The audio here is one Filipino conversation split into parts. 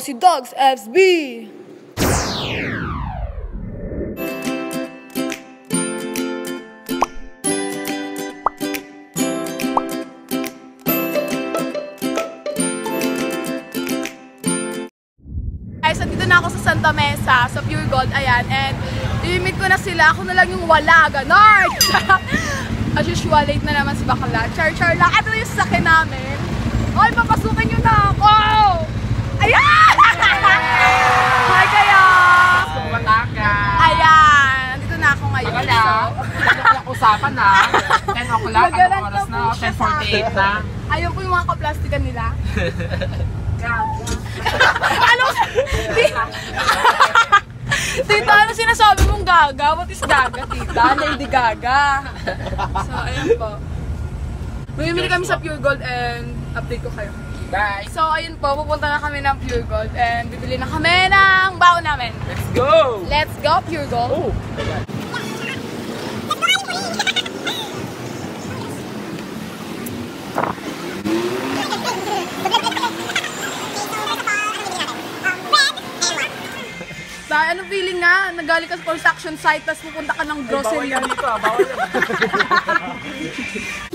Si Dogs FB! Guys, nandito na ako sa Santa Mesa, sa Pure Gold, ayan, and i-meet ko na sila, ako na lang yung wala, ganon! As usual, late na naman si Bakla. Char-char lang. Ito na yung sasakyan namin. Oy, papasukin nyo na! Ayan! Hi kayo! Mataka. Ayan! Nandito na ako ngayon. Tagal na. usapan na. 10 o'clock. Anong oras na na? po siya sa 10.48 na. Ayaw ko yung mga kaplastikan nila. ano? Tita, ano sinasabi mong gaga? What is gaga, tita? Lady Gaga. So, ayan po. Bumibili kami sa Pure Gold and update ko kayo. Bye. So, ayun po, pupunta na kami ng Pure Gold and bibili na kami ng baon namin. Let's go! Let's go, Pure Gold! Oh! Sa anong feeling nga? Nagaling ka sa construction site tapos pupunta ka ng Bawal grocery. yan dito ah. Bawal yan.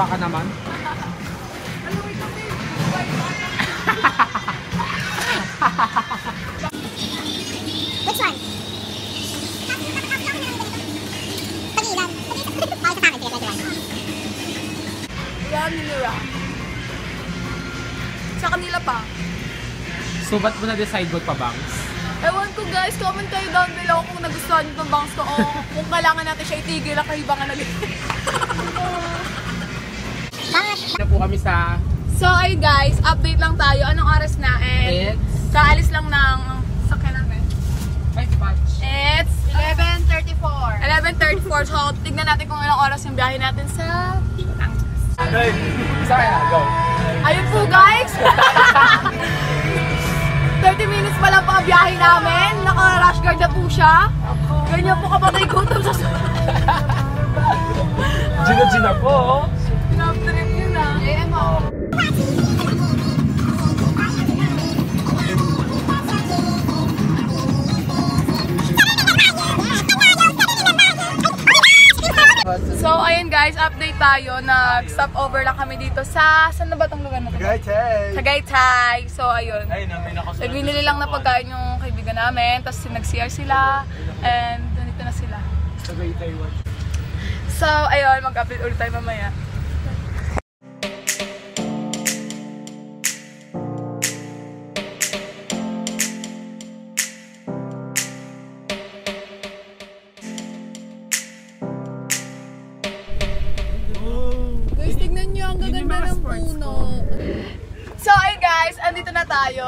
Saka naman. Which one? Pagilan. Ay, sa akin, sige, 21. Yan, nila. Sa kanila pa. So, ba't mo na-decide mo pa, Bangs? Ewan ko guys, comment kayo down below kung nagustuhan nyo itong bangs ko o kung kailangan natin siya itigil na kahibangan na Na po kami sa So ay guys, update lang tayo. Anong oras na? And It's kaalis lang ng namin. Five Patch. It's 11.34. 11.34. So tignan natin kung ilang oras yung biyahe natin sa na, go! Ayun po guys! 30 minutes pa lang po ang biyahe namin. Naka-rush guard na po siya. Ganyan po kapatay gutom sa Gina-gina po! Pinap-trip So, ayun guys, update tayo. Nag-stop over lang kami dito sa... Saan na ba itong lugar na to? Gaychay! Tagaytay. So, ayun. Ay, namin ako So, binili lang na pagkain yung kaibigan namin. Tapos, nag-CR sila. And, nandito na sila. Sabay Taiwan. So, ayun. Mag-update ulit tayo mamaya.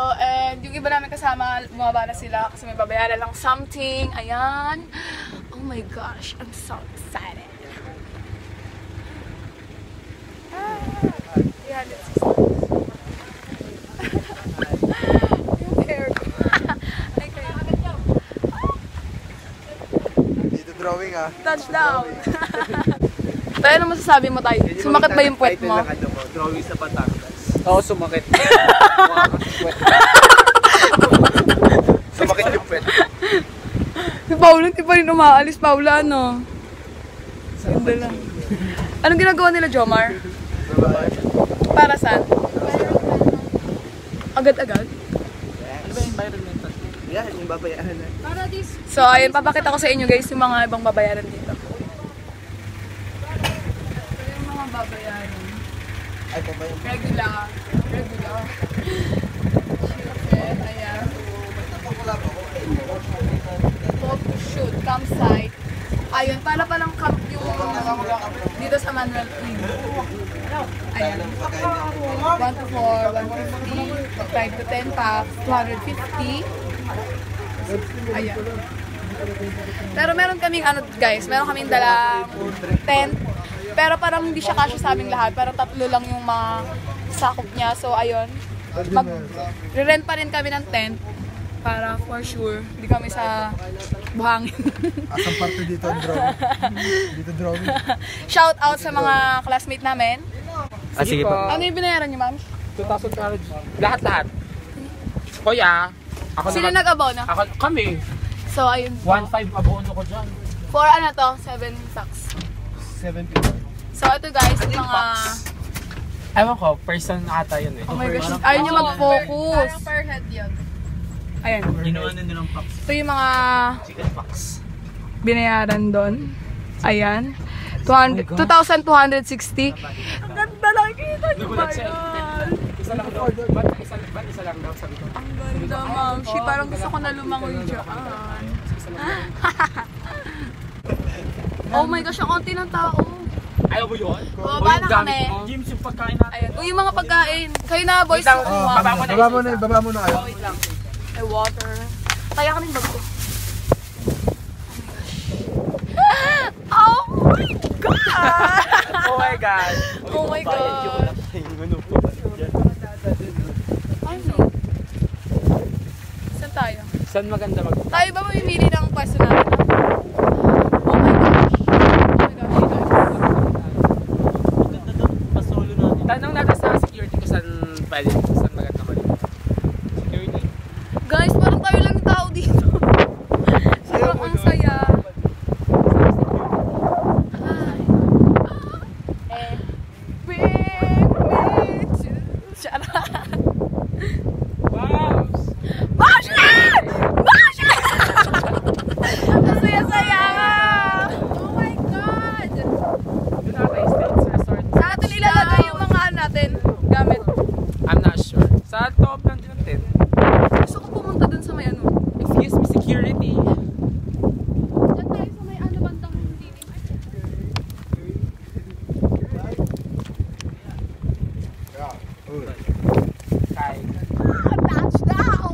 Tayo. And yung iba namin kasama, bumaba na sila kasi may babayaran lang something. Ayan. Oh my gosh, I'm so excited. Ah, yeah, kayo. Dito drawing ah. Touchdown. Tayo, ano masasabi mo tayo? Sumakit ba yung puwet mo? Ano drawing sa Batangas. Oo, sumakit. sumakit yung puwet. Si Paula, hindi pa rin umaalis. Paula, ano? Ganda lang. Anong ginagawa nila, Jomar? Para saan? Agad-agad? Ano ba environmental? Yan, yung babayaran na. So, ayun, papakita ko sa inyo guys yung mga ibang babayaran dito. Ito yung mga babayaran. Ay, pa ba yung... Regular. Regular. Shit, ayan. Photo shoot, campsite. Ayun, para palang camp yung dito sa Manuel Queen. Ayan. 1 to 4, 150, 5 to 10 packs, 250. Ayan. Pero meron kaming ano guys, meron kaming dalang tent. Pero parang hindi siya kasya sa aming lahat. Parang tatlo lang yung mga sakop niya. So ayun, mag rent pa rin kami ng tent para for sure hindi kami sa Buhangin. Asang parte dito ang drawing. dito drawing. Shout out sa mga classmate namin. Ah, sige po. Ano yung binayaran niyo, ma'am? 2,000 carriage. Lahat-lahat. Kuya, ako Sino naman. nag-abono? Ako, kami. So, ayun po. 1,500 abono ko dyan. For ano to? 7 packs. 7 people. So, ito guys, yung mga... Ewan ko, person ata yun eh. Oh my gosh, ayaw niyo mag-focus. Parang per head yun. Ayan. Ginawa na nilang packs. Ito yung mga Chicken packs. binayaran doon. Ayan. 200 2,260. Ang ganda nakikita niyo ba yan? Isa lang daw. Ba't isa, ba't isa lang daw sabi ko? Ang ganda, ma'am. She, parang gusto ko na lumangoy dyan. oh my gosh, ang konti ng tao. Ayaw mo yun? Oh, bala kami. James, yung pagkain natin. Ayan. Uy, yung mga pagkain. Kayo na, boys. Lang. Oh, Baba mo na Baba mo na, baba mo na kayo. Wait lang. Ay, water. Kaya ka rin bago. Oh my God! Oh my God. Oh my God! Ay, no. Saan tayo? Saan maganda mag... Tayo ba mamimili ng pwesto natin? Oh my gosh. Oh my gosh, Pasolo natin. Tanong natin sa security kung saan pwede, saan maganda mag Security? Guys, parang tayo lang yung tao dito. Sobrang ang saya. Hi. Bring me to... Charot. Wow! Bashan! Bashan! Ang saya-saya nga! Oh my God! Doon ata yung States Resort. Saan natin ilalagay yung mga ano natin? Gamit. I'm not sure. Sa top lang din natin. Gusto ko pumunta dun sa may ano. Excuse me, security. Diyan tayo sa may ano bandang dilim. Kay. Touchdown!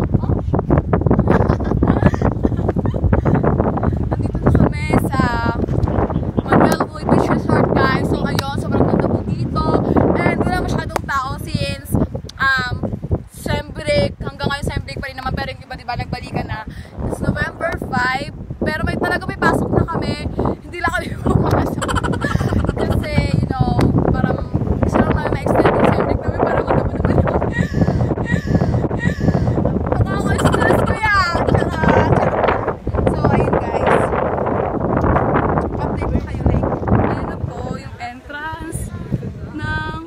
Nandito na kami sa Manuel Uy Beach Resort guys. So ayun, sobrang ganda po dito. And wala masyadong tao since um, sem break. Hanggang ngayon sem break pa rin naman. Pero yung iba diba nagbalikan na. It's November 5. Pero may talaga may pasok na kami. Hindi lang kami pumasok. Kasi, you know, parang gusto lang namin ma-extend yung sem break namin para magkaman naman Nakaka-stress ko yan! Charot! So, ayun guys. Update ko kayo like, ayun na po yung entrance ng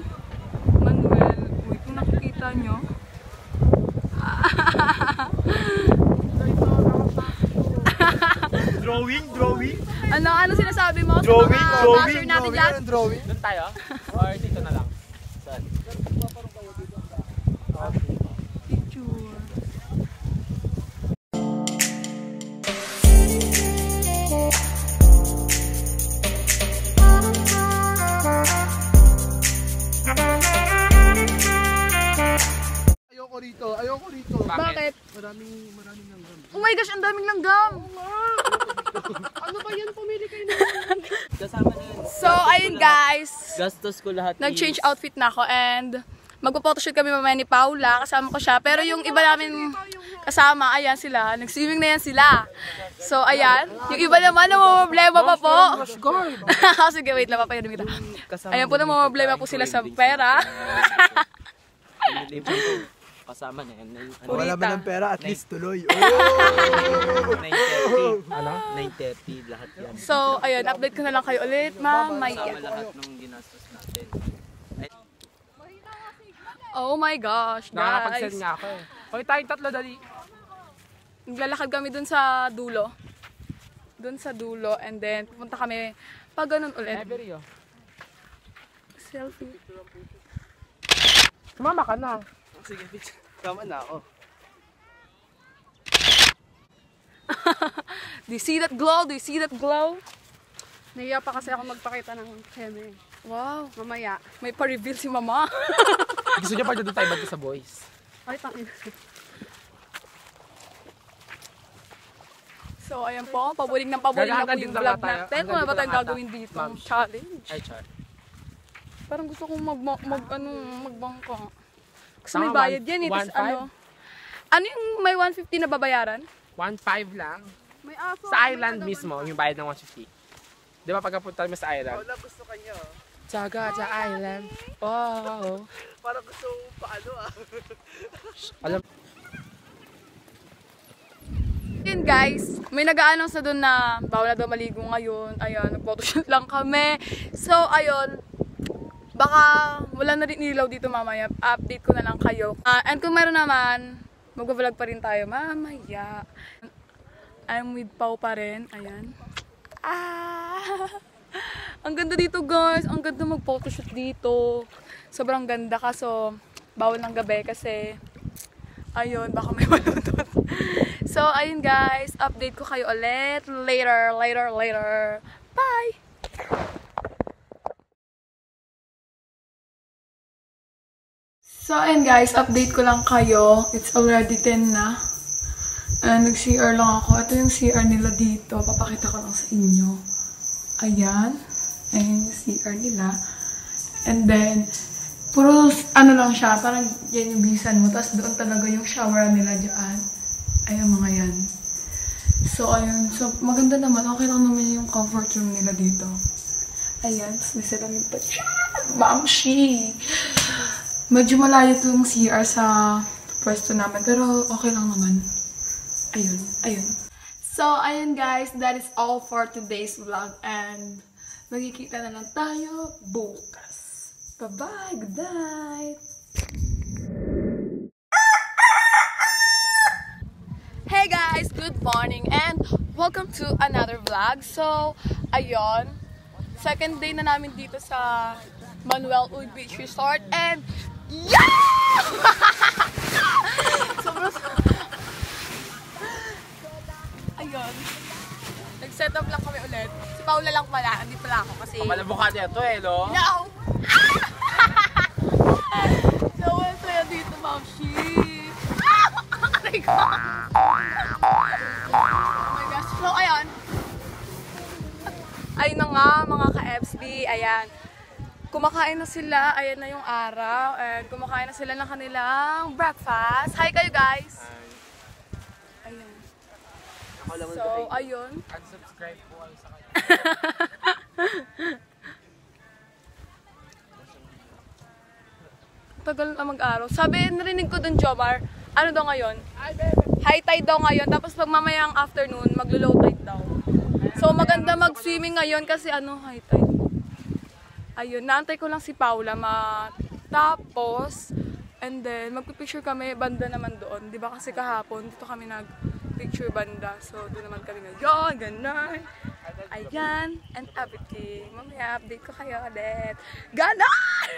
Manuel. Uy, kung nakikita nyo. Drawing, drawing. Ano, ano sinasabi mo Drawing, sa mga drawing, drawing. Anong drawing? Doon tayo? Or Gastos ko lahat. Nag-change is- outfit na ako and magpo-photoshoot kami mamaya ni Paula. Kasama ko siya. Pero yung iba namin kasama, ayan sila. Nag-swimming na yan sila. So, ayan. Yung iba naman, namumblema pa po. Sige, wait lang, papayadin kita. Ayan po, na namumblema po sila sa pera. Kasama na yan. Ano, Wala man ng pera, at least tuloy. Oh! 930. Ano? 930 lahat yan. So, ayun, update ko na lang kayo ulit, mamaya. Kasama lahat ng ginastos natin. Oh my gosh, Nakakapag-send guys. nga ako eh. Hoy, tayong tatlo dali. Naglalakad kami dun sa dulo. Dun sa dulo, and then pupunta kami pag ganun ulit. Every oh. Selfie. Sumama ka na. Sige, bitch. Tama na ako. Do you see that glow? Do you see that glow? Nahiya pa kasi ako magpakita ng keme. Wow, Mamaya. may pa-reveal si mama. Gusto niya pa doon tayo ba't sa boys? Ay, tangin. So, ayan po, pabuling ng pabuling na po yung dito vlog natin. Wala ba dito tayong gagawin dito? Challenge. Ay, char. Parang gusto kong mag, mag, ano, magbangka. Kasi Tama, may bayad yan eh. one ano, ano yung may 150 na babayaran? 1.5 lang. May aso. Sa may island mismo, yung bayad ng 150. Di ba pagkapunta mo sa island? Wala gusto kanya. Tsaga sa island. Oh. Parang gusto mo paano ah. Alam, Yun guys, may nag-aanong sa doon na bawal na daw maligo ngayon. Ayun, nag-photoshoot lang kami. So, ayun, baka wala na rin ilaw dito mamaya. Update ko na lang kayo. Ah, and kung meron naman, mag-vlog pa rin tayo mamaya. I'm with Pau pa rin. Ayan. Ah! Ang ganda dito guys. Ang ganda mag-photoshoot dito. Sobrang ganda kaso bawal ng gabi kasi ayun, baka may malunod. so, ayun guys. Update ko kayo ulit. Later, later, later. Bye! So, ayun guys, update ko lang kayo. It's already 10 na. Uh, nag-CR lang ako. Ito yung CR nila dito. Papakita ko lang sa inyo. Ayan. Ayan yung CR nila. And then, puro ano lang siya. Parang yan yung bisan mo. Tapos doon talaga yung shower nila dyan. Ayan mga yan. So, ayun. So, maganda naman. Okay lang naman yung comfort room nila dito. Ayan. Tapos may salamin pa siya. Mamshi! Medyo malayo itong CR sa pwesto namin. Pero okay lang naman. Ayun. Ayun. So, ayun guys. That is all for today's vlog. And magkikita na lang tayo bukas. Bye-bye. Good night. Hey guys! Good morning and welcome to another vlog. So, ayun. Second day na namin dito sa Manuel Uy Beach Resort and! Sobrang Ayun. Nag-set up lang kami ulit. Si Paula lang pala, hindi pala ako kasi... Malabukha niya to eh, no? No! so, ang saya dito, Mamshi. Aray ko. Oh my gosh. So, ayun. Ayun na nga, mga ka-FB. Ayan. Kumakain na sila. Ayan na yung araw. And kumakain na sila ng kanilang breakfast. Hi kayo, guys. Ayun. So, ayun. Unsubscribe po kayo sa kanya. Tagal na mag-araw. Sabi, narinig ko dun, Jomar, ano daw ngayon? High tide daw ngayon. Tapos pag mamayang afternoon, maglo-low tide daw. So, maganda mag-swimming ngayon kasi ano, high tide. Ayun, naantay ko lang si Paula matapos. And then, magpipicture kami, banda naman doon. Di ba kasi kahapon, dito kami nag-picture banda. So, doon naman kami ngayon, ganon. Ayan, and everything. Mamaya, update ko kayo ulit. Ganon!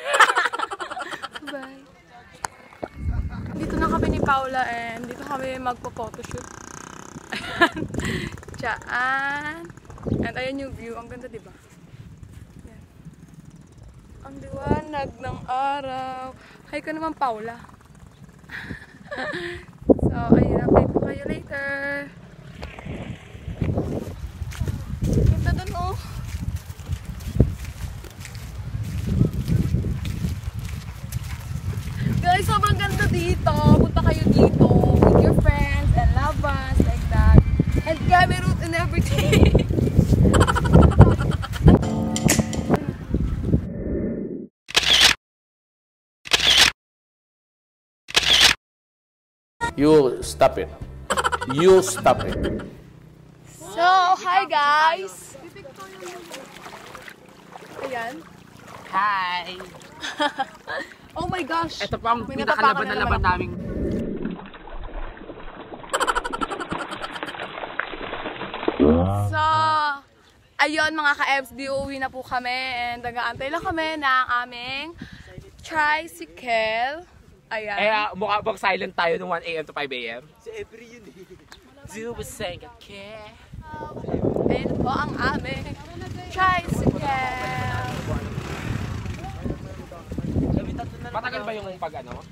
Bye. Dito na kami ni Paula and dito kami magpo-photoshoot. Ayan. Diyan. And ayan yung view. Ang ganda, di ba? Ayan. Ang liwanag ng araw. Hi ka naman, Paula. so, ayun. Update ko kayo later. Ganda dun, oh. Guys, sobrang ganda dito. Punta kayo dito with your friends and loved ones like that. And gamay root and everything. You stop it. You stop it. so, hi guys! Ayan. Hi! Oh my gosh! Ito pa ang May pinakalaban na laban namin. So, ayun mga ka-EBS, di uwi na po kami and nag-aantay lang kami ng aming tricycle. Ayan. Eh, ah, mukha bang silent tayo ng 1 a.m. to 5 a.m.? Si Every yun eh. Do we sing a care? Ayun po ang aming tricycle. Matagal ba yung pag ano?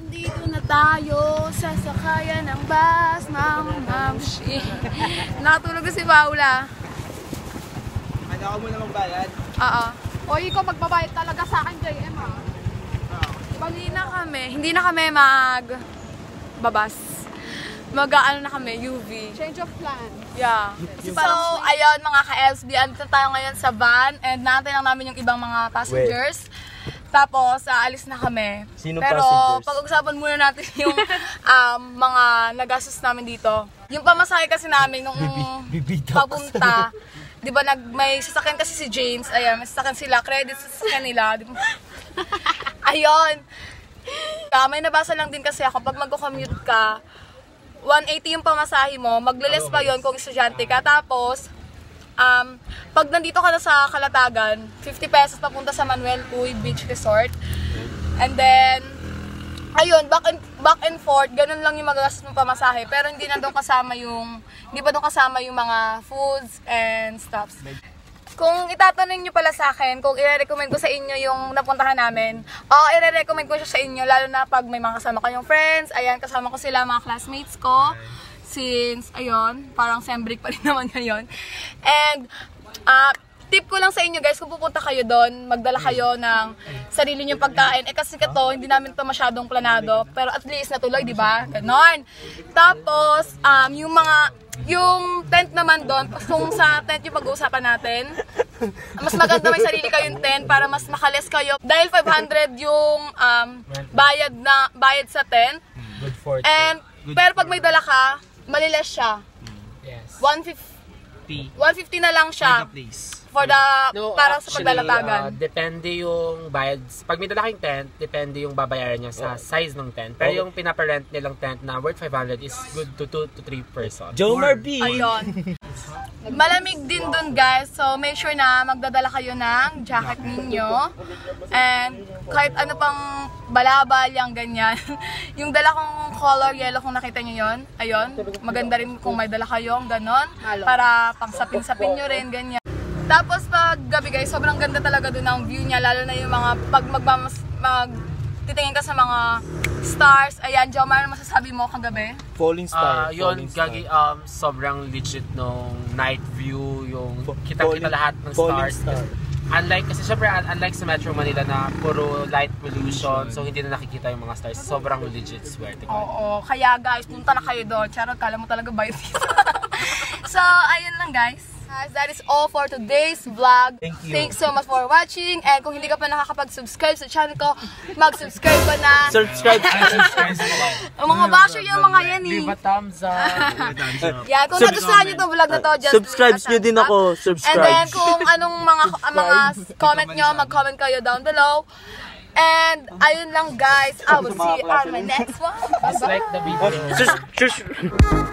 Andito na tayo sa sakayan ng bus ng Mamshi. Nakatulog na si Paula. Ano ako muna magbayad? Oo. O, ikaw magbabayad talaga sa akin, JM, ha? Bali na kami. Hindi na kami mag babas. mag-ano na kami, UV. Change of plan. Yeah. So, ayun mga ka-LSB, andito tayo ngayon sa van and natin lang namin yung ibang mga passengers. Tapos, aalis na kami. Sino Pero, pag-usapan muna natin yung um, mga nagastos namin dito. Yung pamasahe kasi namin nung papunta, di ba nag, may sasakyan kasi si James, ayan, may sasakyan sila, credit sa sasakyan nila. Di ba? ayun. Ah, may nabasa lang din kasi ako, pag mag-commute ka, 180 yung pamasahe mo, magle-less pa yon kung estudyante ka. Tapos, um, pag nandito ka na sa Kalatagan, 50 pesos papunta sa Manuel Uy Beach Resort. And then, ayun, back and, back and forth, ganun lang yung magagastos mong pamasahe. Pero hindi na doon kasama yung, hindi pa doon kasama yung mga foods and stuffs. Kung itatanong nyo pala sa akin, kung i-recommend ko sa inyo yung napuntahan namin, oo, i-recommend ko siya sa inyo, lalo na pag may mga kasama kayong friends, ayan, kasama ko sila, mga classmates ko, since, ayun, parang sem break pa rin naman ngayon. And, ah, tip ko lang sa inyo guys, kung pupunta kayo doon, magdala kayo ng sarili nyong pagkain. Eh kasi ito, hindi namin to masyadong planado, pero at least natuloy, di ba? Ganon. Tapos, um, yung mga, yung tent naman doon, kung sa tent yung pag-uusapan natin, mas maganda may sarili kayong tent para mas makalis kayo. Dahil 500 yung um, bayad na bayad sa tent. Good for And, pero pag may dala ka, maliles siya. Yes. 150, 150 na lang siya for the, para sa actually, paglalatagan. uh, depende yung bayad. Pag may dala tent, depende yung babayaran niya sa size ng tent. Pero yung pinaparent nilang tent na worth 500 is good to 2 to 3 person. Jomar B! Ayun. Malamig din dun guys. So make sure na magdadala kayo ng jacket ninyo. And kahit ano pang balabal yung ganyan. yung dala kong color yellow kung nakita nyo yon Ayun. Maganda rin kung may dala kayong ganon. Para pang sapin-sapin nyo rin ganyan. Tapos pag gabi guys, sobrang ganda talaga dun ang view niya. Lalo na yung mga pag magmamas, mag titingin ka sa mga stars. Ayan, Jomar, ano masasabi mo kagabi? Falling Ah, star. yun, falling star. gagi, um, sobrang legit nung night view, yung kita-kita lahat ng stars. star. Unlike, kasi syempre, un- unlike sa Metro Manila na puro light pollution, so hindi na nakikita yung mga stars. Sobrang legit, swear to God. Oo, kaya guys, punta na kayo doon. Charot, kala mo talaga dito. so, ayun lang guys. Guys, that is all for today's vlog. Thank you. Thanks so much for watching. And kung hindi ka pa nakakapag-subscribe sa channel ko, mag-subscribe ka na. Subscribe! Ang mga basher yung mga yan eh. Leave a thumbs up. Yeah, kung nagustuhan nyo itong vlog na to, just Subscribe leave a nyo din ako. up. And Subscribe. then, kung anong mga mga comment nyo, mag-comment kayo down below. And, ayun lang guys. I will see you on my next one. Just like the video.